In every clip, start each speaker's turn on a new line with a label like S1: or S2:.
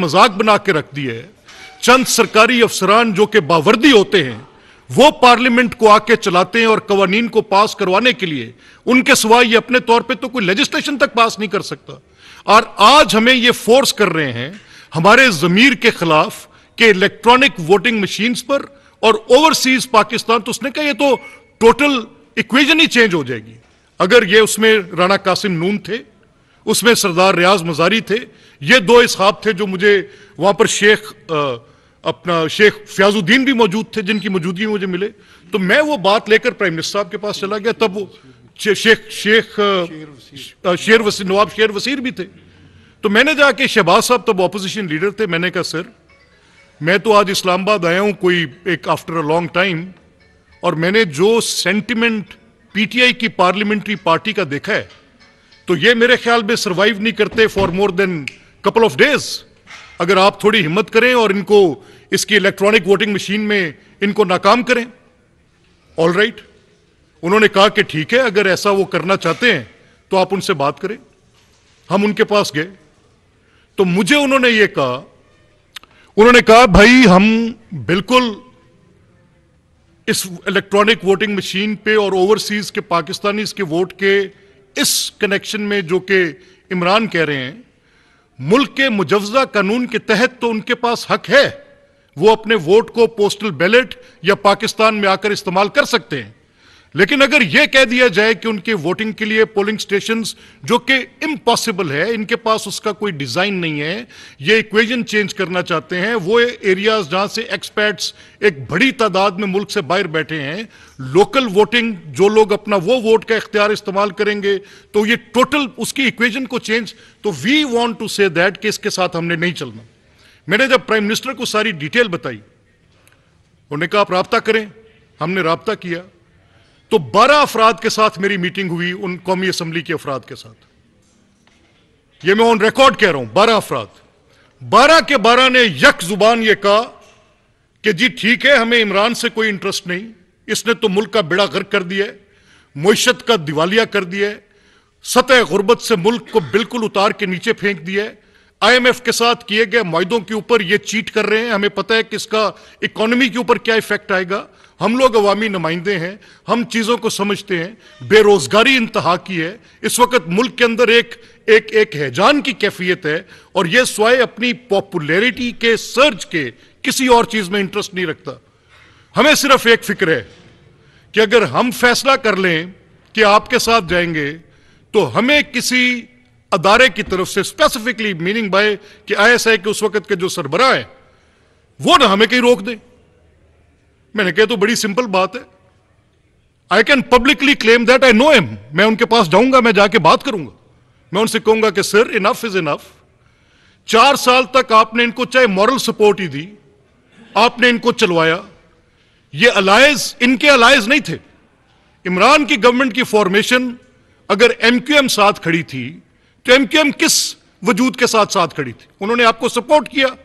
S1: मज़ाक बना के रख दिया है। चंद सरकारी अफसरान जो कि बावर्दी होते हैं, वो पार्लियामेंट को आके चलाते हैं और कवानीन को पास करवाने के लिए। उनके सिवाय ये अपने तौर पे तो कोई लेजिस्लेशन तक पास नहीं कर सकता। और आज हमें ये फोर्स कर रहे हैं, हमारे जमीर के खिलाफ के इलेक्ट्रॉनिक वोटिंग मशीन्स पर और ओवरसीज पाकिस्तान तो उसने कहा ये तो टोटल इक्वेजन ही चेंज हो जाएगी। अगर ये उसमें राणा कासिम नून थे, उसमें सरदार रियाज मजारी थे ये दो इसहाब थे जो मुझे वहाँ पर शेख आ, अपना शेख फ्याजुद्दीन भी मौजूद थे जिनकी मौजूदगी मुझे मिले। तो मैं वो बात लेकर प्राइम मिनिस्टर साहब के पास चला गया। तब वो शेख शेख शेर वसीर नवाब शेर वसीर भी थे। तो मैंने जाके शहबाज साहब तब ऑपोजिशन लीडर थे मैंने कहा सर मैं तो आज इस्लामाबाद आया हूँ कोई एक आफ्टर अ लॉन्ग टाइम और मैंने जो सेंटिमेंट पीटीआई की पार्लियामेंट्री पार्टी का देखा है तो ये मेरे ख्याल में सरवाइव नहीं करते for more than couple of days अगर आप थोड़ी हिम्मत करें और इनको, इसकी इलेक्ट्रॉनिक वोटिंग मशीन में इनको नाकाम करें। All right. उन्होंने कहा कि ठीक है, अगर ऐसा वो करना चाहते हैं तो आप उनसे बात करें। हम उनके पास गए। तो मुझे उन्होंने ये कहा, उन्होंने कहा, भाई, हम बिल्कुल इस इलेक्ट्रॉनिक वोटिंग मशीन पे और ओवरसीज के पाकिस्तानी के वोट के इस कनेक्शन में जो कि इमरान कह रहे हैं मुल्क के मुजवजा कानून के तहत तो उनके पास हक है। वो अपने वोट को पोस्टल बैलेट या पाकिस्तान में आकर इस्तेमाल कर सकते हैं। लेकिन अगर यह कह दिया जाए कि उनके वोटिंग के लिए पोलिंग स्टेशंस, जो कि इम्पॉसिबल है, इनके पास उसका कोई डिज़ाइन नहीं है, ये इक्वेजन चेंज करना चाहते हैं, वो एरियाज़ जहाँ से एक्सपर्ट्स एक बड़ी तादाद में मुल्क से बाहर बैठे हैं लोकल वोटिंग जो लोग अपना वो वोट का इख्तियार इस्तेमाल करेंगे तो ये टोटल उसकी इक्वेजन को चेंज तो we want to say that कि इसके साथ हमने नहीं चलना। मैंने जब प्राइम मिनिस्टर को सारी डिटेल बताई, उन्होंने कहा आप रबता करें, हमने रबता किया। तो बारह अफराद के साथ मेरी मीटिंग हुई उन कौमी असम्बली के अफराद के साथ। ये मैं ऑन रिकॉर्ड कह रहा हूँ, बारह अफराद। बारह के बारह ने यक ज़ुबान ये कहा कि जी ठीक है, हमें इमरान से कोई इंटरेस्ट नहीं, इसने तो मुल्क का बेड़ा गर्क कर दिया है मीशत का दिवालिया कर दिया है सतह गुर्बत से मुल्क को बिल्कुल उतार के नीचे फेंक दिया है आईएमएफ के साथ किए गए माहों के ऊपर ये चीट कर रहे हैं। हमें पता है कि इसका इकोनॉमी के ऊपर क्या इफ़ेक्ट आएगा। हम लोग अवामी नुमाइंदे हैं। हम चीज़ों को समझते हैं। बेरोजगारी इंतहा की है। इस वक्त मुल्क के अंदर एक एक एक हैजान की कैफियत है। और यह स्वाय अपनी पॉपुलैरिटी के सर्च के किसी और चीज़ में इंटरेस्ट नहीं रखता। हमें सिर्फ़ एक फ़िक्र है कि अगर हम फैसला कर लें कि आपके साथ जाएँगे तो हमें किसी अदारे की तरफ़ से स्पेसिफिकली मीनिंग बाय कि आईएसआई के उस वक्त के जो सरबरा है, वो ना हमें कहीं रोक दें। मैंने कहा तो बड़ी सिंपल बात है। I can publicly claim that I know um मैं उनके पास जाऊँगा, मैं जाके बात करूँगा। मैं उनसे कहूँगा कि, सर इनफ इज़ इनफ चार साल तक आपने इनको चाहे मॉरल सपोर्ट ही दी, आपने इनको चलवाया। ये अलायज इनके अलायंस नहीं थे। इमरान की गवर्नमेंट की फॉर्मेशन अगर एमक्यूएम साथ खड़ी थी तो एमक्यूएम किस वजूद के साथ साथ खड़ी थी? उन्होंने आपको सपोर्ट किया।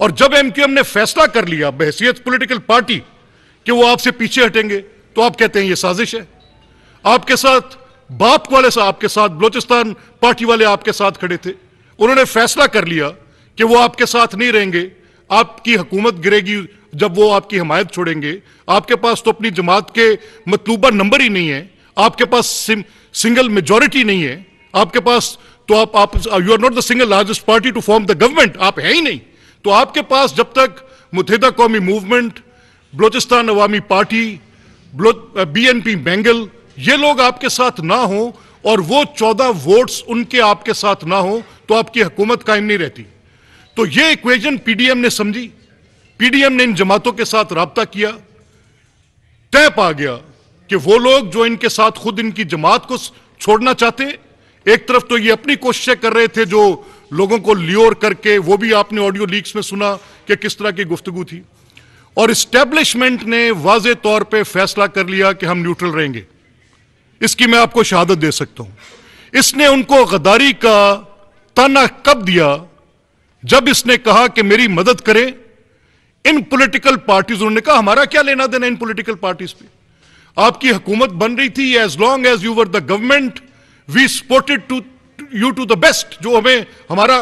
S1: और जब एमक्यूएम ने फैसला कर लिया बहसीत पॉलिटिकल पार्टी कि वो आपसे पीछे हटेंगे तो आप कहते हैं, ये साजिश है। आपके साथ बाप वाले साहब आपके साथ बलोचिस्तान पार्टी वाले आपके साथ खड़े थे। उन्होंने फैसला कर लिया कि वो आपके साथ नहीं रहेंगे। आपकी हुकूमत गिरेगी जब वो आपकी हमायत छोड़ेंगे। आपके पास तो अपनी जमात के मतलूबा नंबर ही नहीं है। आपके पास सिंगल मेजोरिटी नहीं है। आपके पास तो आप आप you are not the single largest party to form the government आप है ही नहीं। तो आपके पास जब तक Muttahida Qaumi movement Balochistan Awami party B N P Mengal ये लोग आपके साथ ना हो और वो चौदह वोट्स उनके आपके साथ ना हो तो आपकी हुकूमत कायम नहीं रहती। तो ये इक्वेजन पीडीएम ने समझी। पीडीएम ने इन जमातों के साथ रबता किया। तय पा गया कि वो लोग जो इनके साथ खुद इनकी जमात को छोड़ना चाहते एक तरफ़ तो ये अपनी कोशिशें कर रहे थे जो लोगों को लियोर करके, वो भी आपने ऑडियो लीक्स में सुना कि किस तरह की गुफ्तगु थी। और इस्टेब्लिशमेंट ने वाज तौर पे फैसला कर लिया कि हम न्यूट्रल रहेंगे। इसकी मैं आपको शहादत दे सकता हूँ। इसने उनको गद्दारी का ताना कब दिया? जब इसने कहा कि मेरी मदद करें, इन पॉलिटिकल पार्टीज़ उन्होंने कहा, हमारा क्या लेना देना इन पॉलिटिकल पार्टीज़ पे? आपकी हुकूमत बन रही थी as long as you were the government we supported to you to the best जो हमें, हमारा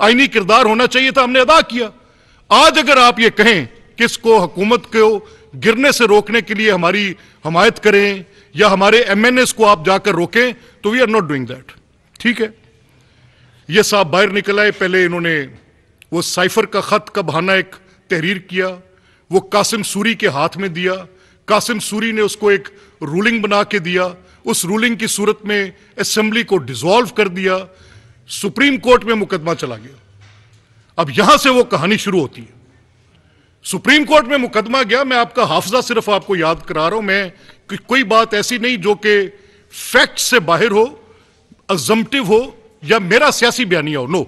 S1: आईनी किरदार होना चाहिए था, हमने अदा किया। आज अगर आप ये कहें कि इसको हुकूमत को गिरने से रोकने के लिए हमारी हमायत करें, या हमारे एमएनएस को आप जाकर रोकें तो we are not doing that ठीक है? ये साहब बाहर निकल आए, पहले इन्होंने वो साइफर का खत का बहाना एक तहरीर किया, वो कासिम सूरी के हाथ में दिया, कासिम सूरी ने उसको एक रूलिंग बना के दिया उस रूलिंग की सूरत में असेंबली को डिसॉल्व कर दिया सुप्रीम कोर्ट में मुकदमा चला गया। अब यहाँ से वो कहानी शुरू होती है। सुप्रीम कोर्ट में मुकदमा गया, मैं आपका हाफजा सिर्फ़ आपको याद करा रहा हूँ, मैं कि कोई बात ऐसी नहीं जो कि फैक्ट से बाहर हो अजम्पटिव हो, या मेरा सियासी बयानिया हो। नो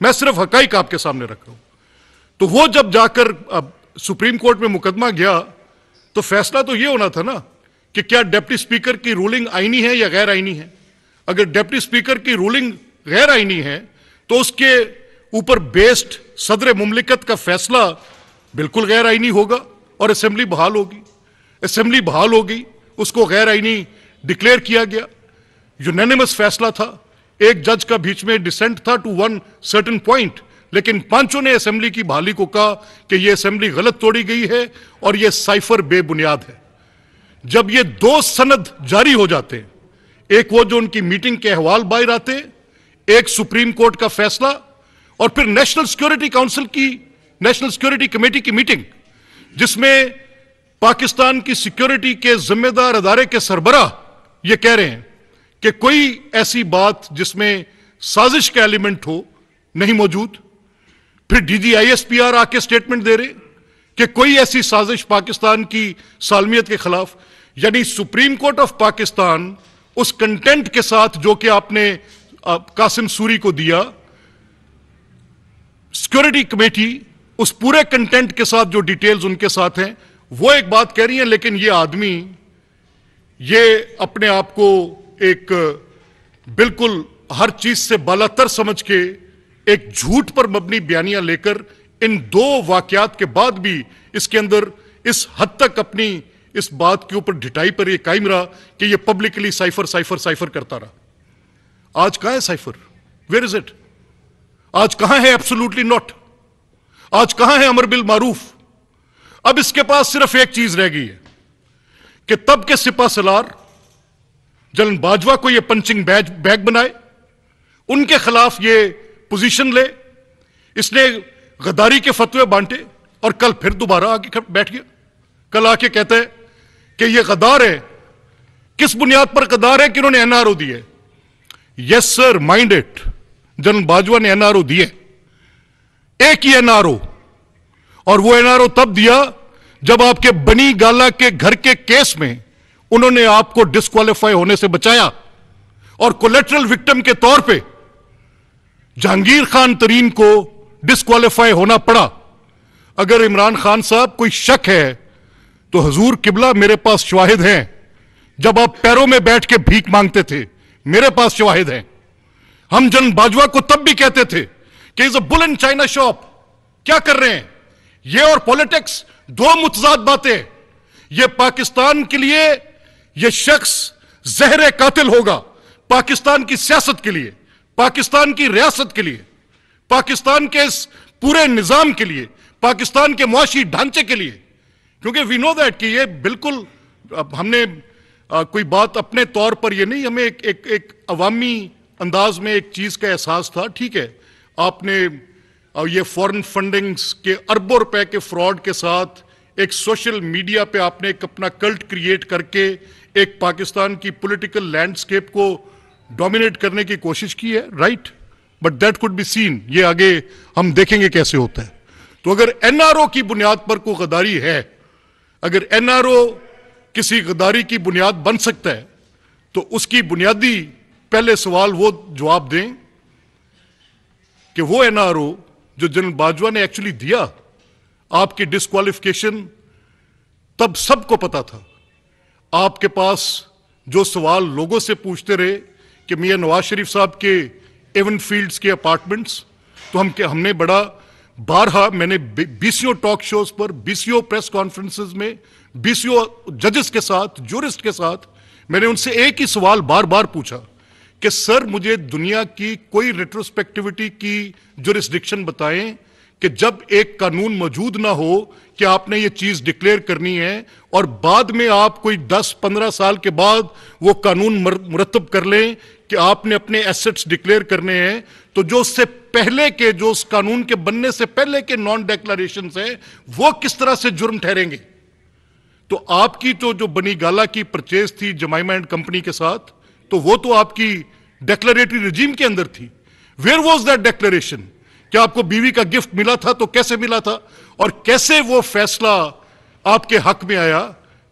S1: मैं सिर्फ़ हकाइक आपके सामने रख रहा हूँ। तो वो जब जाकर, अब सुप्रीम कोर्ट में मुकदमा गया तो फैसला तो ये होना था ना कि क्या डेप्टी स्पीकर की रूलिंग आईनी है या गैर आईनी है? अगर डेप्टी स्पीकर की रूलिंग गैर आईनी है तो उसके ऊपर बेस्ड सदर मुमलिकत का फैसला बिल्कुल गैर आईनी होगा और असेंबली बहाल होगी। असेंबली बहाल होगी, उसको गैर आईनी डिक्लेयर किया गया। यूनानिमस फैसला था। एक जज का बीच में डिसेंट था टू वन सर्टन पॉइंट लेकिन पाँचों ने असेंबली की बहाली को कहा कि यह असेंबली गलत तोड़ी गई है और यह साइफर बेबुनियाद है। जब ये दो सनद जारी हो जाते एक वो जो उनकी मीटिंग के अहवाल बाहर आते, एक सुप्रीम कोर्ट का फैसला और फिर नेशनल सिक्योरिटी काउंसिल की, नेशनल सिक्योरिटी कमेटी की मीटिंग, जिसमें पाकिस्तान की सिक्योरिटी के जिम्मेदार अदारे के सरबरा ये कह रहे हैं कि कोई ऐसी बात जिसमें साजिश का एलिमेंट हो नहीं मौजूद। फिर डीजीआईएसपीआर आके स्टेटमेंट दे रहे कि कोई ऐसी साजिश पाकिस्तान की सालमियत के खिलाफ यानी सुप्रीम कोर्ट ऑफ़ पाकिस्तान उस कंटेंट के साथ जो कि आपने कासिम सूरी को दिया, सिक्योरिटी कमेटी उस पूरे कंटेंट के साथ जो डिटेल्स उनके साथ हैं, वो एक बात कह रही है, लेकिन ये आदमी, ये अपने आप को एक, बिल्कुल हर चीज़ से बालातर समझ के एक झूठ पर मबनी बयानियाँ लेकर इन दो वाकयात के बाद भी इसके अंदर इस हद तक अपनी इस बात के ऊपर ढिटाई पर यह कायम रहा कि यह पब्लिकली साइफर साइफर साइफर करता रहा। आज कहाँ है साइफर वेर इज़ इट आज कहाँ है एब्सोल्युटली नॉट आज कहाँ है अमर बिल मारूफ? अब इसके पास सिर्फ़ एक चीज़ रह गई है, कि तब के सिपा सलार जलन बाजवा को यह पंचिंग बैग बैग बनाए, उनके खिलाफ ये पोजीशन ले, इसने गद्दारी के फतवे बांटे और कल फिर दोबारा आके बैठ गया। कल आके कहते हैं कि ये गद्दार है। किस बुनियाद पर गद्दार है कि उन्होंने एनआरओ दिए? Yes sir mind it general Bajwa ने एनआरओ दिए। एक ही एनआरओ। और वो एनआरओ तब दिया जब आपके बनी गाला के घर के केस में उन्होंने आपको डिस्कालीफाई होने से बचाया। और कोलेट्रल विक्टिम के तौर पे जहांगीर खान तरीन को डिस्कालीफाई होना पड़ा। अगर इमरान खान साहब कोई शक है तो हजूर किबला मेरे पास शवाहिद हैं। जब आप पैरों में बैठ के भीख मांगते थे, मेरे पास शवाहिद हैं। हम जन बाजवा को तब भी कहते थे कि is a bull in China shop, क्या कर रहे हैं? ये और पॉलिटिक्स, दो मुतजाद बातें। ये पाकिस्तान के लिए ये शख्स जहर कातिल होगा, पाकिस्तान की सियासत के लिए, पाकिस्तान की रियासत के लिए, पाकिस्तान के इस पूरे निज़ाम के लिए, पाकिस्तान के मुआशी ढांचे के लिए। क्योंकि वी नो दैट कि ये बिल्कुल हमने आ, कोई बात अपने तौर पर ये नहीं हमें एक एक, एक अवामी अंदाज में एक चीज़ का एहसास था ठीक है। आपने आ, ये फॉरेन फंडिंग्स के अरबों रुपए के फ्रॉड के साथ एक सोशल मीडिया पे आपने एक अपना कल्ट क्रिएट करके एक पाकिस्तान की पॉलिटिकल लैंडस्केप को डोमिनेट करने की कोशिश की है right but that could be seen ये आगे हम देखेंगे कैसे होता है। तो अगर एनआरओ की बुनियाद पर कोई गदारी है अगर एनआरओ किसी गद्दारी की बुनियाद बन सकता है तो उसकी बुनियादी पहले सवाल वो जवाब दें कि वो एनआरओ जो जनरल बाजवा ने एक्चुअली दिया, आपकी डिस्कालिफिकेशन तब सबको पता था। आपके पास जो सवाल लोगों से पूछते रहे कि मियाँ नवाज़ शरीफ साहब के एवन फील्ड्स के अपार्टमेंट्स तो हम के हमने बड़ा बारहा मैंने बीसीओ टॉक शोज़ पर, बीसीओ प्रेस कॉन्फ्रेंसेस में, बीसीओ जजेस के साथ जूरिस्ट के साथ, मैंने उनसे एक ही सवाल बार बार पूछा कि, सर, मुझे दुनिया की कोई रेट्रोस्पेक्टिविटी की जुरिस्डिक्शन बताएँ कि जब एक कानून मौजूद ना हो कि आपने ये चीज़ डिक्लेयर करनी है और बाद में आप कोई 10-15 साल के बाद वो कानून मुरतब कर लें कि आपने अपने एसेट्स डिक्लेयर करने हैं तो जो उससे पहले के, जो उस कानून के बनने से पहले के नॉन डेक्लेरेशन है, वो किस तरह से जुर्म ठहरेंगे? तो आपकी तो जो बनी गाला की परचेज थी जमाइमा एंड कंपनी के साथ तो वो तो आपकी डेक्लेरेटरी रिजीम के अंदर थी। वेयर वॉज़ दैट डेक्लेरेशन क्या आपको बीवी का गिफ्ट मिला था? तो कैसे मिला था? और कैसे वो फैसला आपके हक में आया?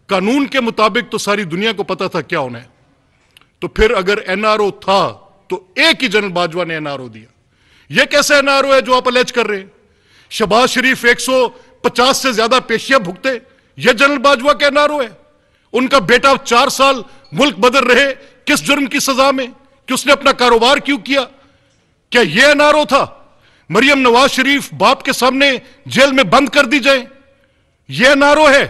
S1: कानून के मुताबिक तो सारी दुनिया को पता था क्या होना है। तो फिर अगर एनआरओ था तो एक ही जनरल बाजवा ने एनआरओ दिया। यह कैसे एनआरओ है जो आप अलेज कर रहे हैं? शबाज शरीफ 150 से ज़्यादा पेशियाँ भुगते यह जनरल बाजवा का एनआरओ है। उनका बेटा चार साल मुल्क बदल रहे, किस जुर्म की सजा में? कि उसने अपना कारोबार क्यों किया? क्या यह एनआरओ था? मरियम नवाज़ शरीफ बाप के सामने जेल में बंद कर दी जाए? यह एनआरओ है।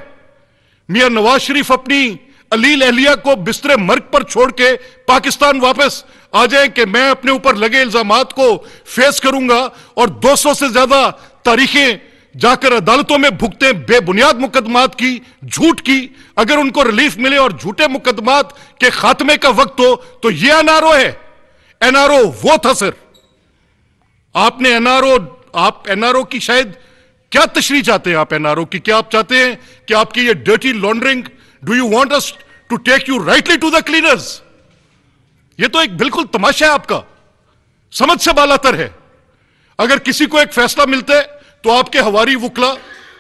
S1: मियाँ नवाज़ शरीफ अपनी अलील एहलिया को बिस्तरे मर्ग पर छोड़ के पाकिस्तान वापस आ जाए कि मैं अपने ऊपर लगे इल्ज़ाम को फेस करूँगा और 200 से ज़्यादा तारीखें जाकर अदालतों में भुगते बेबुनियाद मुकदमात की, झूठ की। अगर उनको रिलीफ मिले और झूठे मुकदमात के खात्मे का वक्त हो तो यह एनआरओ है। एनआरओ वो था सर। आपने एनआरओ, आप एनआरओ की शायद क्या तशरी चाहते हैं आप एनआरओ की? क्या आप चाहते हैं कि आपकी ये dirty laundering do you want us to take you rightly to the cleaners ये तो एक बिल्कुल तमाशा है आपका। समझ से बालातर है। अगर किसी को एक फैसला मिलता है तो आपके हवारी वुकला,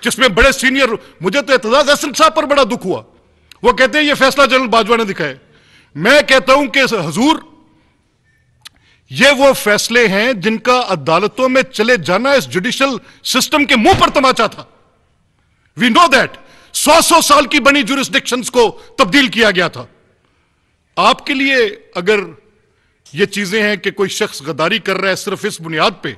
S1: जिसमें बड़े सीनियर, मुझे तो एतजाज हसन साहब पर बड़ा दुख हुआ। वो कहते हैं, ये फैसला जनरल बाजवा ने दिखाए मैं कहता हूँ कि हजूर, ये वो फैसले हैं जिनका अदालतों में चले जाना इस जुडिशियल सिस्टम के मुँह पर तमाचा था। वी नो दैट सौ सौ साल की बनी जुरिस्डिक्शन को तब्दील किया गया था। आपके लिए अगर ये चीज़ें हैं कि कोई शख्स गद्दारी कर रहा है सिर्फ़ इस बुनियाद पे,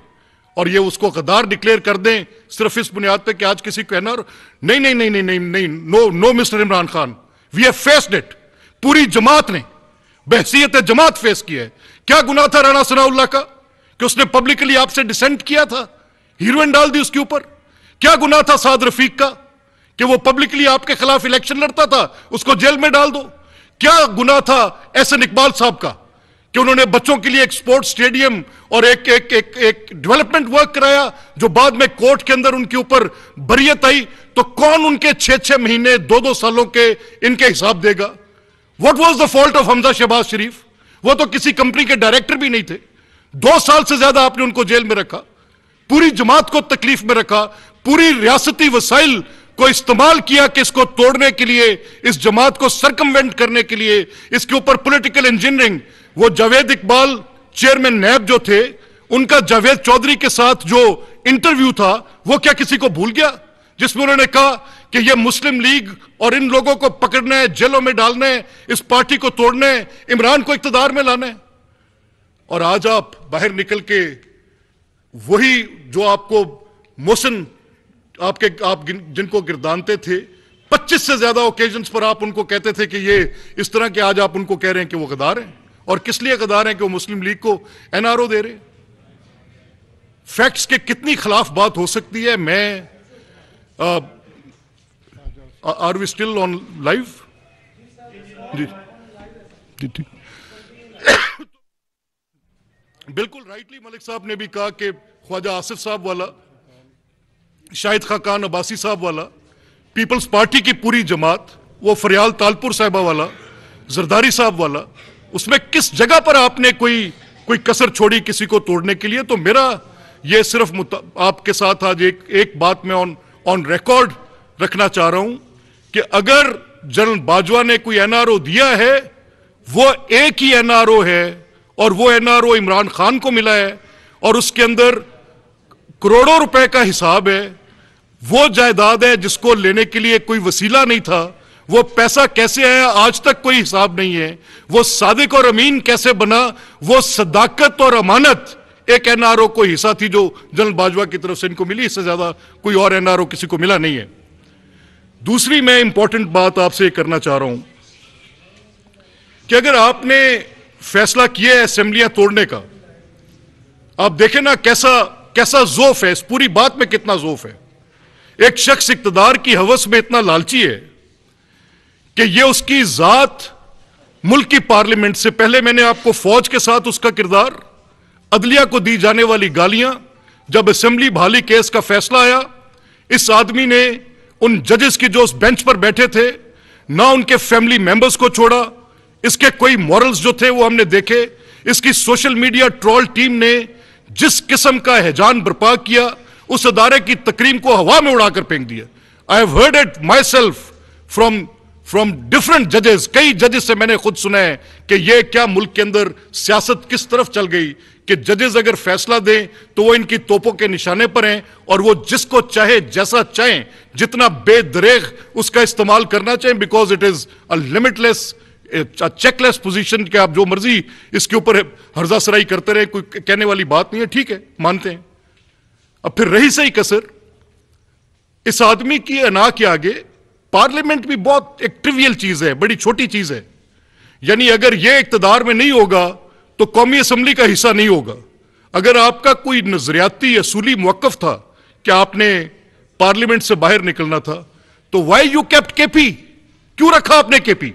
S1: और ये उसको गद्दार डिक्लेयर कर दें सिर्फ़ इस बुनियाद पे कि आज किसी को कहना नहीं नहीं नहीं नहीं नहीं नहीं no no mister Imran Khan we have faced it पूरी जमात ने बहसीत जमात फेस किया है। क्या गुना था राणा सनाउल्ला का? कि उसने पब्लिकली आपसे डिसेंट किया था हीरोइन डाल दी उसके ऊपर? क्या गुना था साद रफीक का? कि वो पब्लिकली आपके खिलाफ इलेक्शन लड़ता था, उसको जेल में डाल दो? क्या गुना था एहसन इकबाल साहब का कि उन्होंने बच्चों के लिए एक स्पोर्ट्स स्टेडियम और एक एक एक एक डेवलपमेंट वर्क कराया, जो बाद में कोर्ट के अंदर उनके ऊपर बरियत आई? तो कौन उनके छह छह महीने दो दो सालों के इनके हिसाब देगा? What was the fault of Hamza Shahbaz Sharif वो तो किसी कंपनी के डायरेक्टर भी नहीं थे। दो साल से ज़्यादा आपने उनको जेल में रखा। पूरी जमात को तकलीफ़ में रखा। पूरी रियासती वसाइल को इस्तेमाल किया कि इसको तोड़ने के लिए, इस जमात को सरकमवेंट करने के लिए, इसके ऊपर पॉलिटिकल इंजीनियरिंग वो जावेद इकबाल चेयरमैन नैब जो थे, उनका जावेद चौधरी के साथ जो इंटरव्यू था, वो क्या किसी को भूल गया? जिसमें उन्होंने कहा कि ये मुस्लिम लीग और इन लोगों को पकड़ना जेलों में डालना इस पार्टी को तोड़ना इमरान को इकतदार में लाना और आज आप बाहर निकल के, वही जो आपको मोहसिन आपके, आप जिनको गिरदानते थे 25 से ज़्यादा ओकेजन पर आप उनको कहते थे कि ये इस तरह के आज आप उनको कह रहे हैं कि वो गदार हैं। और किस लिए गदार हैं कि वो मुस्लिम लीग को एनआरओ दे रहे फैक्ट्स के कितनी खिलाफ बात हो सकती है? मैं are we still on live जी। बिल्कुल राइटली मलिक साहब ने भी कहा कि ख्वाजा आसिफ साहब वाला शाहिद खाकान अब्बासी साहब वाला, पीपल्स पार्टी की पूरी जमात, वो फरियाल तालपुर साहबा वाला, जरदारी साहब वाला, उसमें किस जगह पर आपने कोई कोई कसर छोड़ी किसी को तोड़ने के लिए? तो मेरा ये सिर्फ़ आपके साथ आज एक एक बात मैं ऑन ऑन रिकॉर्ड रखना चाह रहा हूँ कि अगर जनरल बाजवा ने कोई एनआरओ दिया है, वो एक ही एनआरओ है और वो एनआरओ इमरान खान को मिला है और उसके अंदर करोड़ों रुपए का हिसाब है वो जायदाद है जिसको लेने के लिए कोई वसीला नहीं था। वो पैसा कैसे आया आज तक कोई हिसाब नहीं है। वो सादिक और अमीन कैसे बना, वो सदाकत और अमानत। एक एनआरओ को हिस्सा थी जो जनरल बाजवा की तरफ़ से इनको मिली, इससे ज़्यादा कोई और एनआरओ किसी को मिला नहीं है। दूसरी मैं इंपॉर्टेंट बात आपसे करना चाह रहा हूँ कि अगर आपने फैसला किया है असेंबलियाँ तोड़ने का, आप देखें ना कैसा कैसा जोफ है, इस पूरी बात में कितना जोफ है। एक शख्स इकतदार की हवस में इतना लालची है कि यह उसकी जात मुल्क की पार्लियामेंट से पहले मैंने आपको फौज के साथ उसका किरदार, अदलिया को दी जाने वाली गालियाँ, जब असेंबली बहाली केस का फैसला आया, इस आदमी ने उन जजेस की जो उस बेंच पर बैठे थे, ना उनके फैमिली मेंबर्स को छोड़ा, इसके कोई मॉरल्स जो थे वो हमने देखे, इसकी सोशल मीडिया ट्रोल टीम ने जिस किस्म का हैजान बर्पा किया उस अदारे की तकरीम को हवा में उड़ाकर फेंक दिया। I have heard it myself from from different जजेस कई जजेस से मैंने खुद सुना है कि यह क्या मुल्क के अंदर सियासत किस तरफ़ चल गई कि जजेस अगर फैसला दें तो वो इनकी तोपों के निशाने पर हैं और वो जिसको चाहे, जैसा चाहें, जितना बेदरेग उसका इस्तेमाल करना चाहें because it is a limitless checkless position के आप जो मर्ज़ी इसके ऊपर हर्जा सराई करते रहे, कोई कहने वाली बात नहीं है, ठीक है, मानते हैं। अब फिर रही सही कसर। इस आदमी की अना के आगे पार्लियामेंट भी बहुत एक ट्रिवियल चीज़ है, बड़ी छोटी चीज़ है। यानी अगर यह इकतदार में नहीं होगा तो कौमी असम्बली का हिस्सा नहीं होगा। अगर आपका कोई नजरियाती, असूली मौकफ था कि आपने पार्लियामेंट से बाहर निकलना था तो वाई यू कैप्ट केपी क्यों रखा आपने केपी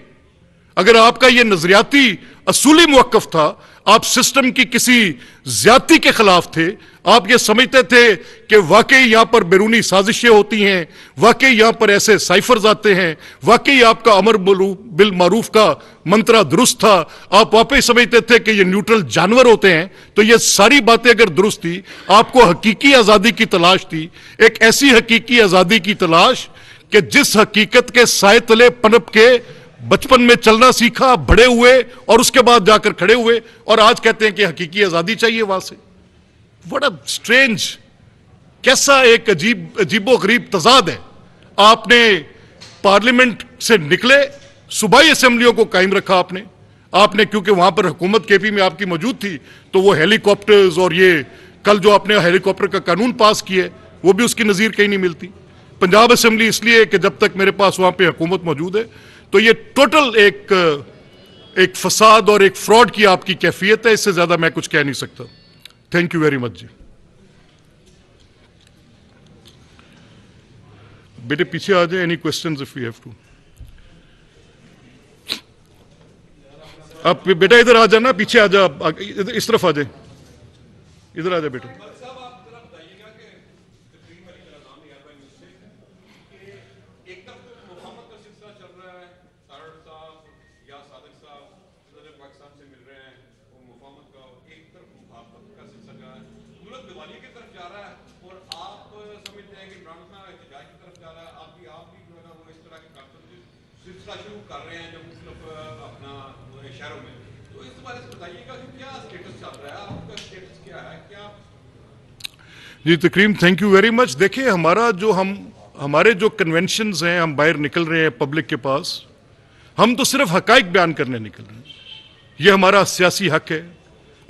S1: अगर आपका यह नजरियाती असूली मौकफ था। आप सिस्टम की किसी ज़्यादा के खिलाफ थे। आप ये समझते थे कि वाकई यहाँ पर बैरूनी साजिशें होती हैं, वाकई यहाँ पर ऐसे साइफर्स आते हैं, वाकई आपका अमर बिल मारूफ का मंत्रा दुरुस्त था। आप वाकई समझते थे कि ये न्यूट्रल जानवर होते हैं। तो ये सारी बातें अगर दुरुस्त थी, आपको हकीकी आज़ादी की तलाश थी। एक ऐसी हकीकी आज़ादी की तलाश कि जिस हकीकत के साय तले पनप के बचपन में चलना सीखा, बड़े हुए और उसके बाद जाकर खड़े हुए और आज कहते हैं कि हकीकी आज़ादी चाहिए वहाँ से। बड़ा स्ट्रेंज कैसा एक अजीब अजीबो गरीब तजाद है। आपने पार्लियामेंट से निकले, सूबाई असेंबलियों को कायम रखा आपने। आपने, क्योंकि वहाँ पर हुकूमत केपी में आपकी मौजूद थी तो वो हेलीकॉप्टर्स और ये कल जो आपने हेलीकॉप्टर का कानून पास किया वो भी उसकी नज़ीर कहीं नहीं मिलती। पंजाब असेंबली इसलिए कि जब तक मेरे पास वहाँ पे हुकूमत मौजूद है तो ये टोटल एक एक फसाद और एक फ्रॉड की आपकी कैफियत है, इससे ज़्यादा मैं कुछ कह नहीं सकता। थैंक यू वेरी मच जी। बेटे, पीछे आ जाए any questions if you have to आप बेटा इधर आ जाना, पीछे आ जा इस तरफ़ आ जाए। इधर आ जाए बेटा। जी, तकरीम थैंक यू वेरी मच देखिए, हमारा जो हम, हमारे जो कन्वेंशन हैं, हम बाहर निकल रहे हैं पब्लिक के पास, हम तो सिर्फ़ हकाइक बयान करने निकल रहे हैं। ये हमारा सियासी हक है।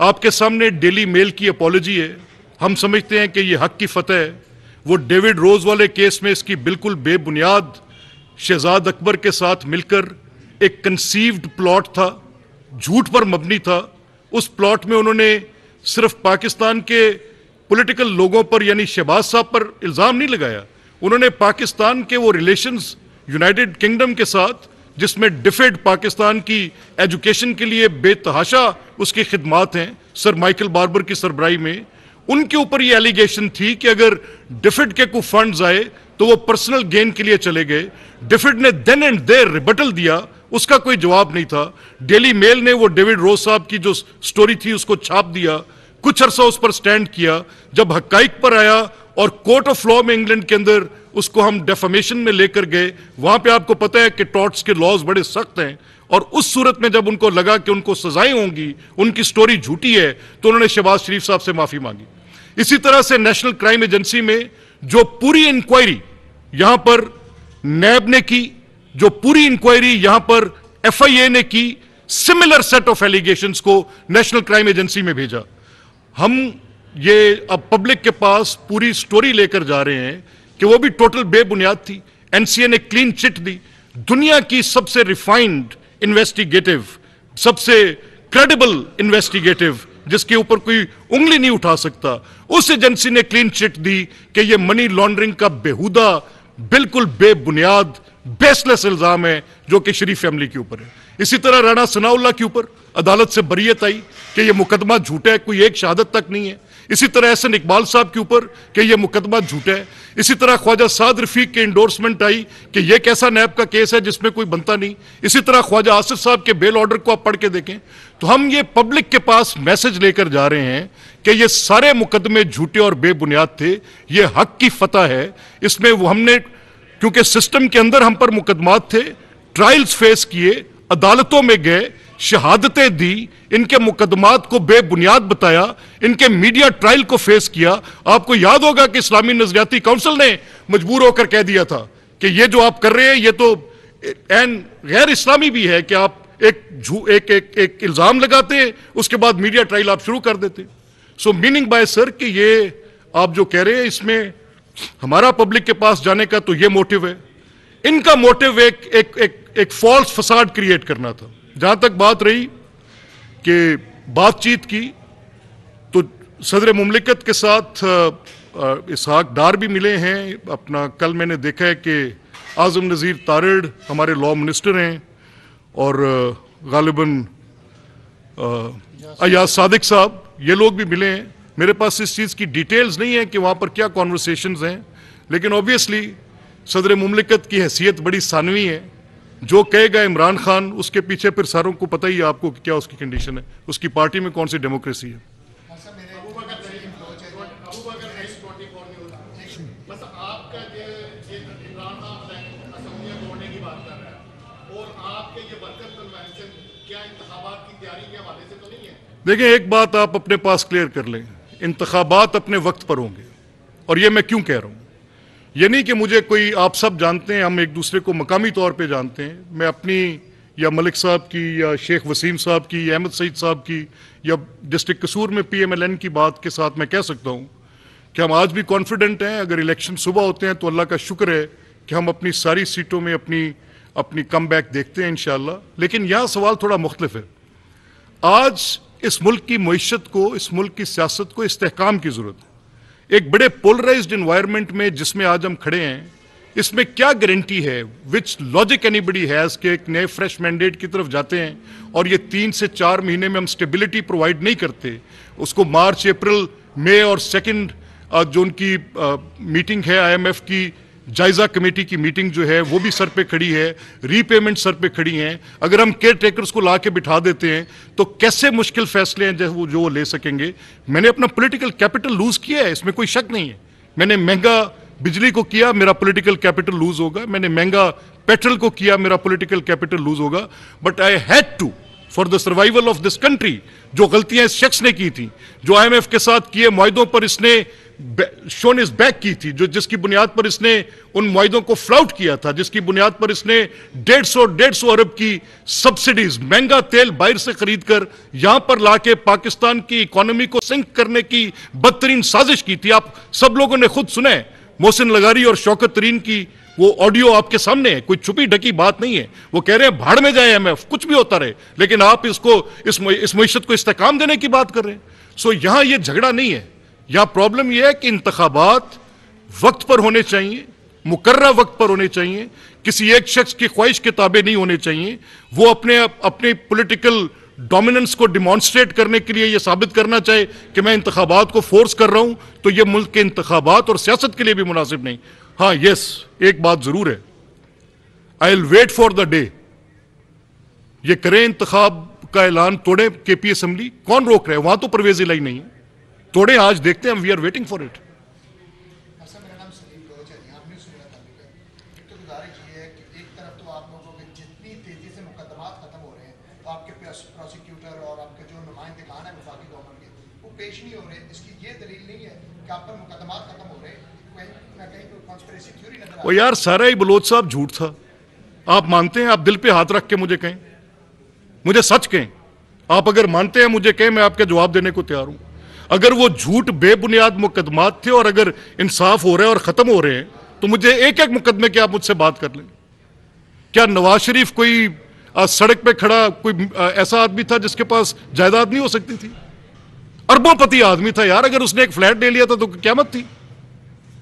S1: आपके सामने डेली मेल की अपॉलोजी है। हम समझते हैं कि ये हक की फतह है। वो डेविड रोज वाले केस में इसकी बिल्कुल बेबुनियाद शहजाद अकबर के साथ मिलकर एक कंसीव्ड प्लॉट था। झूठ पर मबनी था। उस प्लॉट में उन्होंने सिर्फ़ पाकिस्तान के पॉलिटिकल लोगों पर, यानी शहबाज साहब पर इल्ज़ाम नहीं लगाया। उन्होंने पाकिस्तान के वो रिलेशंस यूनाइटेड किंगडम के साथ, जिसमें डिफेड पाकिस्तान की एजुकेशन के लिए बेतहाशा उसकी खिदमात हैं, सर माइकल बार्बर की सरबराही में, उनके ऊपर ये एलिगेशन थी कि अगर डिफिड के को फंड्स आए तो वो पर्सनल गेन के लिए चले गए। डिफिड ने देन एंड देर रिबटल दिया, उसका कोई जवाब नहीं था। डेली मेल ने वो डेविड रोज साहब की जो स्टोरी थी, उसको छाप दिया। कुछ अरसा उस पर स्टैंड किया, जब हकाइक पर आया और कोर्ट ऑफ़ लॉ में इंग्लैंड के अंदर उसको हम डेफामेशन में लेकर गए, वहाँ पे आपको पता है कि टॉट्स के लॉज बड़े सख्त हैं और उस सूरत में जब उनको लगा कि उनको सजाएँ होंगी, उनकी स्टोरी झूठी है तो उन्होंने शहबाज शरीफ साहब से माफ़ी मांगी। इसी तरह से नेशनल क्राइम एजेंसी में जो पूरी इंक्वायरी यहाँ पर नैब ने की, जो पूरी इंक्वायरी यहाँ पर एफआईए ने की सिमिलर सेट ऑफ़ एलिगेशंस को नेशनल क्राइम एजेंसी में भेजा। हम ये अब पब्लिक के पास पूरी स्टोरी लेकर जा रहे हैं कि वो भी टोटल बेबुनियाद थी। एनसीए ने क्लीन चिट दी। दुनिया की सबसे रिफाइंड इन्वेस्टिगेटिव सबसे क्रेडिबल इन्वेस्टिगेटिव जिसके ऊपर कोई उंगली नहीं उठा सकता, उस एजेंसी ने क्लीन चिट दी कि यह मनी लॉन्ड्रिंग का बेहुदा, बिल्कुल बेबुनियाद बेसलेस इल्ज़ाम है, जो कि शरीफ फैमिली के ऊपर है। इसी तरह राणा सनाउल्ला के ऊपर अदालत से बरीयत आई। कि यह मुकदमा झूठा है, कोई एक शहादत तक नहीं है। इसी तरह एहसन इकबाल साहब के ऊपर कि यह मुकदमा झूठा है। इसी तरह ख्वाजा साद रफीक के इंडोर्समेंट आई कि यह कैसा नैब का केस है जिसमें कोई बनता नहीं। इसी तरह ख्वाजा आसिफ साहब के बेल ऑर्डर को आप पढ़ के देखें तो हम ये पब्लिक के पास मैसेज लेकर जा रहे हैं कि ये सारे मुकदमे झूठे और बेबुनियाद थे। ये हक की फतह है। इसमें वो हमने, क्योंकि सिस्टम के अंदर हम पर मुकदमात थे ट्रायल्स फेस किए, अदालतों में गए शहादतें दी, इनके मुकदमात को बेबुनियाद बताया, इनके मीडिया ट्रायल को फेस किया। आपको याद होगा कि इस्लामी नजरियाती काउंसिल ने मजबूर होकर कह दिया था कि ये जो आप कर रहे हैं, ये तो एन गैर इस्लामी भी है कि आप एक झू, एक एक एक इल्ज़ाम लगाते उसके बाद मीडिया ट्रायल आप शुरू कर देते सो मीनिंग बाय सर कि ये आप जो कह रहे हैं, इसमें हमारा पब्लिक के पास जाने का तो ये मोटिव है। इनका मोटिव एक एक एक एक फॉल्स फसाड क्रिएट करना था। जहाँ तक बात रही कि बातचीत की तो सदर ममलिकत के साथ इसहाक डार भी मिले हैं। अपना कल मैंने देखा है कि आज़म नज़ीर तारड़ हमारे लॉ मिनिस्टर हैं और गालिबन अयाज सादिक साहब, ये लोग भी मिले हैं। मेरे पास इस चीज़ की डिटेल्स नहीं है कि वहाँ पर क्या कॉन्वर्सेशन हैं, लेकिन ऑब्वियसली सदर ममलिकत की हैसियत बड़ी सानवी है। जो कहेगा इमरान खान, उसके पीछे फिर सारों को पता ही है आपको कि क्या उसकी कंडीशन है। उसकी पार्टी में कौन सी डेमोक्रेसी है? देखिए, एक बात आप अपने पास क्लियर कर लें। इंतबात अपने वक्त पर होंगे। और ये मैं क्यों कह रहा हूँ? ये नहीं कि मुझे कोई, आप सब जानते हैं, हम एक दूसरे को मकामी तौर पे जानते हैं। मैं अपनी, या मलिक साहब की, या शेख वसीम साहब की, या अहमद सईद साहब की, या डिस्ट्रिक्ट कसूर में पी एम एल एन की बात के साथ मैं कह सकता हूँ कि हम आज भी कॉन्फिडेंट हैं। अगर इलेक्शन सुबह होते हैं तो अल्लाह का शुक्र है कि हम अपनी सारी सीटों में अपनी अपनी कम बैक देखते हैं इन लेकिन यहाँ सवाल थोड़ा मुख्तलिफ़ है। आज इस मुल्क की मीशत को, इस मुल्क की सियासत को इस्तेकाम की ज़रूरत है। एक बड़े पोलराइज्ड इन्वायरमेंट में जिसमें आज हम खड़े हैं, इसमें क्या गारंटी है? विच लॉजिक एनीबडी हैज़ के एक नए फ्रेश मैंडेट की तरफ़ जाते हैं और ये तीन से चार महीने में हम स्टेबिलिटी प्रोवाइड नहीं करते? उसको मार्च, अप्रैल, मई और सेकंड जो उनकी मीटिंग है आईएमएफ की जायजा कमेटी की मीटिंग जो है, वो भी सर पे खड़ी है रीपेमेंट सर पे खड़ी हैं। अगर हम केयर टेकर्स को ला के बिठा देते हैं तो कैसे मुश्किल फैसले हैं जो जो वो ले सकेंगे? मैंने अपना पॉलिटिकल कैपिटल लूज किया है, इसमें कोई शक नहीं है। मैंने महँगा बिजली को किया, मेरा पॉलिटिकल कैपिटल लूज होगा। मैंने महँगा पेट्रोल को किया, मेरा पॉलिटिकल कैपिटल लूज होगा। But I had to for the survival of this country जो गलतियाँ इस शख्स ने की थी, जो आईएमएफ के साथ किए मुहिदों पर इसने शोन इस बैक की थी, जो, जिसकी बुनियाद पर इसने उन मुहिदों को फ्लाउट किया था, जिसकी बुनियाद पर इसने डेढ़ सौ डेढ़ सौ अरब की सब्सिडीज महँगा तेल बाहर से खरीद कर यहाँ पर लाके पाकिस्तान की इकोनॉमी को सिंक करने की बदतरीन साजिश की थी। आप सब लोगों ने खुद सुने मोहसिन लगारी और शौकत तरीन की वो ऑडियो आपके सामने है, कोई छुपी ढकी बात नहीं है। वो कह रहे हैं, भाड़ में जाए एमएफ कुछ भी होता रहे, लेकिन आप इसको, इस इस मीशत को इस्तेकाम देने की बात कर रहे हैं। सो यहाँ ये झगड़ा नहीं है। या प्रॉब्लम यह है कि इंतबात वक्त पर होने चाहिए मुकर्रा वक्त पर होने चाहिए, किसी एक शख्स की ख्वाहिश के ताबे नहीं होने चाहिए, वो अपने अपने पॉलिटिकल डोमिनेंस को डिमॉन्स्ट्रेट करने के लिए यह साबित करना चाहे कि मैं इंतबात को फोर्स कर रहा हूँ तो यह मुल्क के इंतबात और सियासत के लिए भी मुनासिब नहीं। हाँ यस एक बात ज़रूर है। I will wait for the day ये करें इंतखाब का ऐलान, तोड़े के पी कौन रोक रहे हैं? वहाँ तो परवेज लाई नहीं है। तोड़े आज देखते हैं we are waiting for it वो यार सारा ही बलोच साहब झूठ था। आप मानते हैं आप दिल पे हाथ रख के मुझे कहें? मुझे सच कहें? आप अगर मानते हैं मुझे कहें मैं आपके जवाब देने को तैयार हूँ। अगर वो झूठ बेबुनियाद मुकदमात थे और अगर इंसाफ हो रहे हैं और ख़त्म हो रहे हैं तो मुझे एक एक मुकदमे की आप मुझसे बात कर लें। क्या नवाज़ शरीफ कोई आज सड़क पे खड़ा कोई आ, ऐसा आदमी था जिसके पास जायदाद नहीं हो सकती थी? अरबोंपति आदमी था यार अगर उसने एक फ्लैट ले लिया था तो क्या मत थी।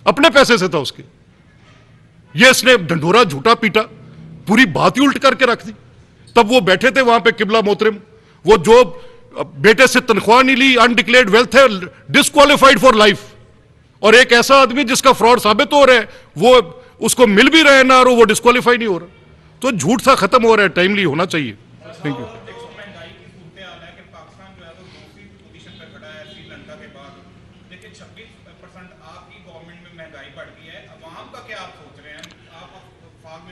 S1: अपने पैसे से था उसके। ये इसने ढंढोरा झूठा पीटा पूरी बात ही उल्ट करके रख दी। तब वो बैठे थे वहाँ पे किबला मोहतरम। वो जो बेटे से तनख्वाह नहीं ली अनडिक्लेयर्ड वेल्थ है डिस्कालीफाइड फॉर लाइफ और एक ऐसा आदमी जिसका फ्रॉड साबित हो रहा है, वो उसको मिल भी रहे ना, और वो डिस्कालीफाई नहीं हो रहा। तो झूठ सा खत्म हो रहा है टाइमली होना चाहिए। थैंक यू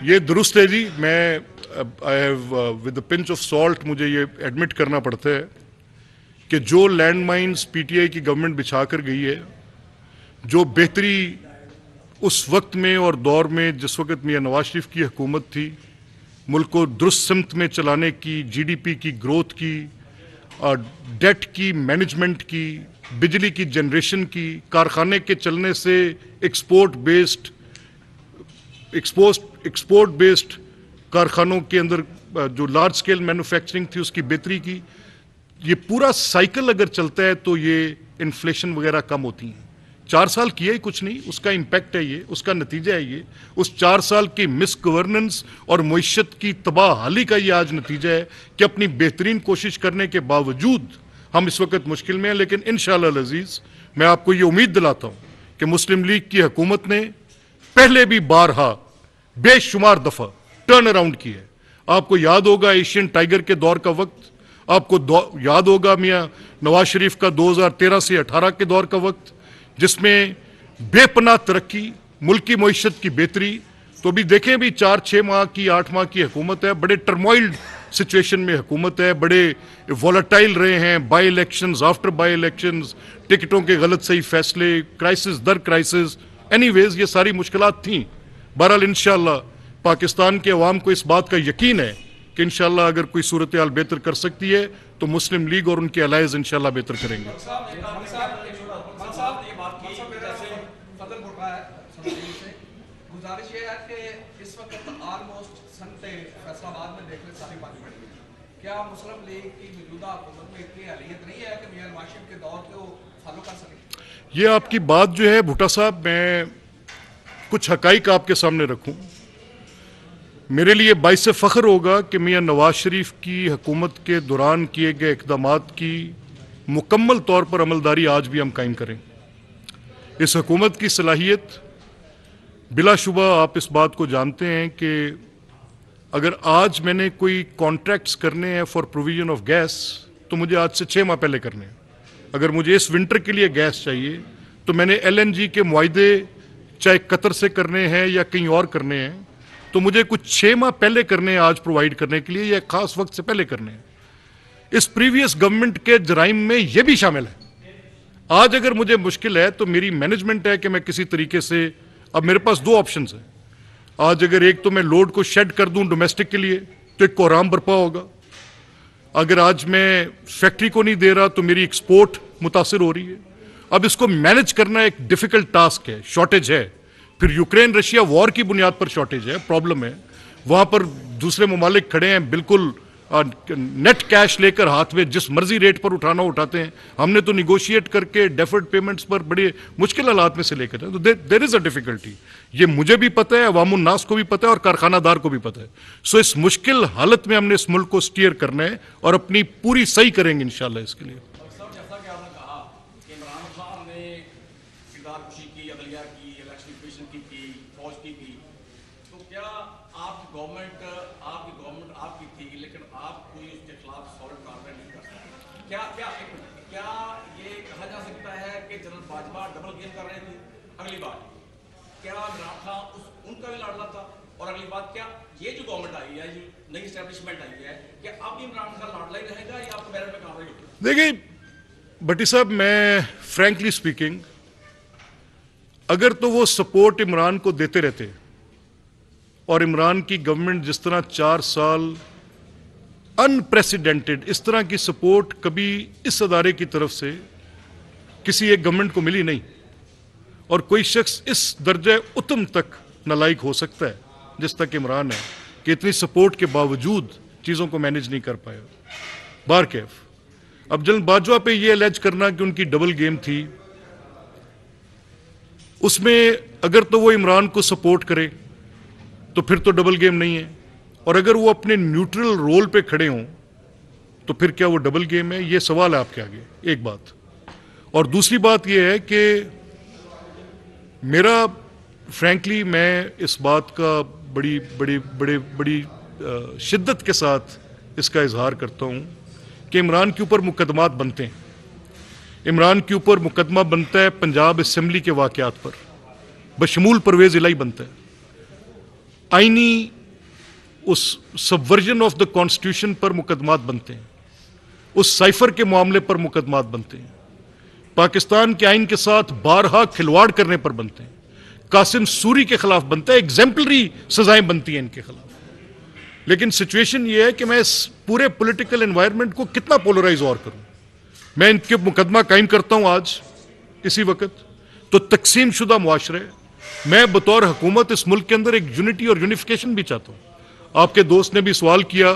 S1: ये दुरुस्त है जी, मैं I have with pinch of salt मुझे ये एडमिट करना पड़ता है। कि जो लैंड माइन्स पीटीआई की गवर्नमेंट बिछा कर गई है, जो बेहतरी उस वक्त में और दौर में, जिस वक्त मियाँ नवाज़ शरीफ की हुकूमत थी, मुल्क को दुरुस्त सिमत में चलाने की जीडीपी की ग्रोथ की डेट की मैनेजमेंट की, बिजली की जनरेशन की, कारखाने के चलने से export based export export based कारखानों के अंदर, जो लार्ज स्केल मैन्युफैक्चरिंग थी, उसकी बेहतरी की ये पूरा साइकिल अगर चलता है तो ये इन्फ्लेशन वगैरह कम होती हैं। चार साल किया ही कुछ नहीं, उसका इम्पैक्ट है ये, उसका नतीजा है ये। उस चार साल की मिस गवर्नेंस और मीशत की तबाह हाली का ये आज नतीजा है कि अपनी बेहतरीन कोशिश करने के बावजूद हम इस वक्त मुश्किल में हैं, लेकिन इन अज़ीज़ मैं आपको ये उम्मीद दिलाता हूँ कि मुस्लिम लीग की हुकूमत ने पहले भी बारहा बेशुमार दफ़ा टर्न अराउंड की है। आपको याद होगा एशियन टाइगर के दौर का वक्त आपको याद होगा मियाँ, नवाज़ शरीफ का 2013 से 18 के दौर का वक्त, जिसमें बेपना तरक्की, मुल्की मीशत की बेहतरी तो अभी देखें भी चार छः माह की, आठ माह की हुकूमत है, बड़े टर्मोइल्ड सिचुएशन में हुकूमत है, बड़े वॉलेटाइल रहे हैं by election after by election टिकटों के गलत सही फैसले क्राइसिस दर क्राइसिस एनीवेज ये सारी मुश्किल थी। बहरहाल इन पाकिस्तान के अवाम को इस बात का यकीन है कि इन अगर कोई सूरत हाल बेहतर कर सकती है तो मुस्लिम लीग और उनके अलाइज इन बेहतर करेंगे। ये कि इस वक्त ऑलमोस्ट सनते फैसलाबाद में देख लें सारी पार्लियामेंट में क्या मुस्लिम लीग की मौजूदा हुकूमत में इतनी अहलियत नहीं है कि मियाँ नवाज़ के दौर को फॉलो कर सके? ये आपकी बात जो है भुट्टा साहब मैं कुछ हकाइक आपके सामने रखूँ। मेरे लिए बाईस फ़ख्र होगा कि मियाँ नवाज़ शरीफ की हकूमत के दौरान किए गए इकदाम की मुकम्मल तौर पर अमलदारी आज भी हम कायम करें। इस हकूमत की सलाहियत बिलाशुबा आप इस बात को जानते हैं कि अगर आज मैंने कोई कॉन्ट्रैक्ट्स करने हैं फॉर प्रोविज़न ऑफ़ गैस तो मुझे आज से छः माह पहले करने हैं। अगर मुझे इस विंटर के लिए गैस चाहिए तो मैंने एलएनजी के मुआदे चाहे कतर से करने हैं या कहीं और करने हैं तो मुझे कुछ छः माह पहले करने हैं आज प्रोवाइड करने के लिए, या खास वक्त से पहले करने हैं। इस प्रीवियस गवर्नमेंट के जराइम में यह भी शामिल है। आज अगर मुझे मुश्किल है तो मेरी मैनेजमेंट है कि मैं किसी तरीके से, अब मेरे पास दो ऑप्शन है। आज अगर एक तो मैं लोड को शेड कर दूँ डोमेस्टिक के लिए तो एक कोराम बरपा होगा। अगर आज मैं फैक्ट्री को नहीं दे रहा तो मेरी एक्सपोर्ट मुतासर हो रही है। अब इसको मैनेज करना एक डिफ़िकल्ट टास्क है शॉर्टेज है। फिर यूक्रेन, रशिया वॉर की बुनियाद पर शॉर्टेज है, प्रॉब्लम है। वहाँ पर दूसरे ममालिक खड़े हैं, बिल्कुल नेट कैश लेकर हाथ में जिस मर्ज़ी रेट पर उठाना उठाते हैं। हमने तो निगोशिएट करके डेफर्ड पेमेंट्स पर बड़े मुश्किल हालात में से लेकर तो देर इज़ अ डिफिकल्टी ये मुझे भी पता है अवामुन्नास को भी पता है और कारखानादार को भी पता है। सो इस मुश्किल हालत में हमने इस मुल्क को स्टीयर करना है और अपनी पूरी सही करेंगे इंशाल्लाह इसके लिए
S2: क्या क्या क्या ये कहा जा सकता है कि जनरल बाजवा डबल गेम कर रहे थे अगली बात क्या इमरान खान उस उनका भी लाडला था और अगली बात क्या ये जो गवर्नमेंट आई है जो, नई स्टैब्लिशमेंट आई है, क्या अब इमरान खान ही रहेगा या आपको मेरे में कार्रवाई होगी
S1: देखिए, भट्टी साहब, मैं फ्रैंकली स्पीकिंग अगर तो वो सपोर्ट इमरान को देते रहते और इमरान की गवर्नमेंट जिस तरह चार साल अनप्रेसिडेंटेड इस तरह की सपोर्ट कभी इस अदारे की तरफ़ से किसी एक गवर्नमेंट को मिली नहीं और कोई शख्स इस दर्जे उत्तम तक नलायक हो सकता है। जिस तक इमरान है, कि इतनी सपोर्ट के बावजूद चीज़ों को मैनेज नहीं कर पाया। बार कैफ। अब जनरल बाजवा पे ये अलेज करना कि उनकी डबल गेम थी। उसमें अगर तो वो इमरान को सपोर्ट करे तो फिर तो डबल गेम नहीं है। और अगर वो अपने न्यूट्रल रोल पे खड़े हों तो फिर क्या वो डबल गेम है? ये सवाल है आपके आगे। एक बात। और दूसरी बात यह है कि मेरा फ्रैंकली मैं इस बात का बड़ी बड़ी, बड़े, बड़ी शिद्दत के साथ इसका इजहार करता हूँ कि इमरान के ऊपर मुकदमात बनते हैं। इमरान के ऊपर मुकदमा बनता है पंजाब असम्बली के वाकयात पर। बशमूल परवेज इलाई बनता है। आइनी उस सबवर्जन ऑफ़ द कॉन्स्टिट्यूशन पर मुकदमात बनते हैं। उस साइफर के मामले पर मुकदमात बनते हैं। पाकिस्तान के आइन के साथ बारहा खिलवाड़ करने पर बनते हैं। कासिम सूरी के खिलाफ बनता है एग्जाम्पलरी सजाएँ बनती हैं इनके खिलाफ। लेकिन सिचुएशन ये है कि मैं इस पूरे पॉलिटिकल एनवायरनमेंट को कितना पोलराइज और करूँ। मैं इनके मुकदमा कायम करता हूँ आज, इसी वक्त तो तकसीम शुदा मुआरे मैं बतौर हुकूमत इस मुल्क के अंदर एक यूनिटी और यूनिफिकेशन भी चाहता हूँ। आपके दोस्त ने भी सवाल किया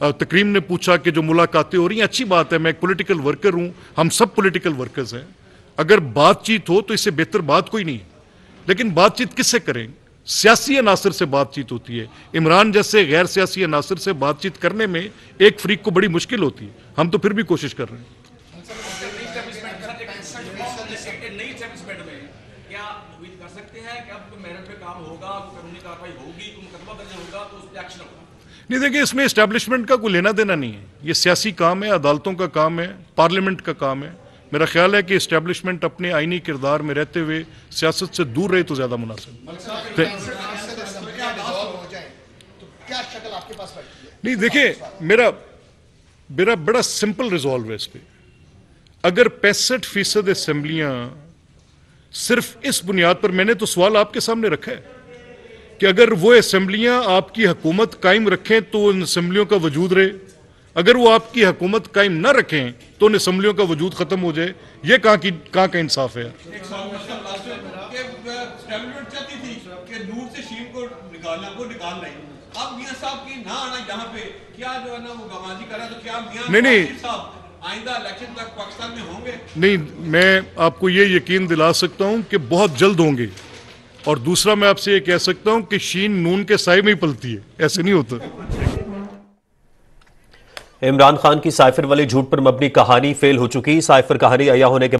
S1: तकरीम ने पूछा कि जो मुलाकातें हो रही हैं, अच्छी बात है, मैं एक पोलिटिकल वर्कर हूँ, हम सब पोलिटिकल वर्कर्स हैं। अगर बातचीत हो तो इससे बेहतर बात कोई नहीं लेकिन बातचीत किससे करें? सियासी अनासर से बातचीत होती है। इमरान जैसे गैर सियासी अनासर से बातचीत करने में एक फ्रीक को बड़ी मुश्किल होती है। हम तो फिर भी कोशिश कर रहे हैं। नहीं, देखिए, इसमें इस्टेब्लिशमेंट का कोई लेना देना नहीं है। ये सियासी काम है, अदालतों का काम है पार्लियामेंट का काम है। मेरा ख्याल है कि इस्टेब्लिशमेंट अपने आईनी किरदार में रहते हुए सियासत से दूर रहे तो ज़्यादा मुनासिब नहीं देखिए मेरा मेरा बड़ा सिंपल रिजॉल्व है इस पर अगर पैंसठ फ़ीसद असम्बलियाँ सिर्फ़ इस बुनियाद पर मैंने तो सवाल आपके सामने रखा है कि अगर वो असम्बलियाँ आपकी हुकूमत कायम रखें तो उन असम्बलियों का वजूद रहे। अगर वो आपकी हुकूमत कायम ना रखें तो उन असम्बलियों का वजूद खत्म हो जाए। ये कहाँ की कहाँ का इंसाफ है नहीं नहीं। इलेक्शन तक पाकिस्तान में होंगे? नहीं मैं आपको ये यकीन दिला सकता हूँ कि बहुत जल्द होंगे। और दूसरा मैं आपसे ये कह सकता हूँ कि शीन नून के साय में ही पलती है। ऐसे नहीं होता।
S3: इमरान खान की साइफर वाली झूठ पर मबनी कहानी फेल हो चुकी। साइफर कहानी अया होने के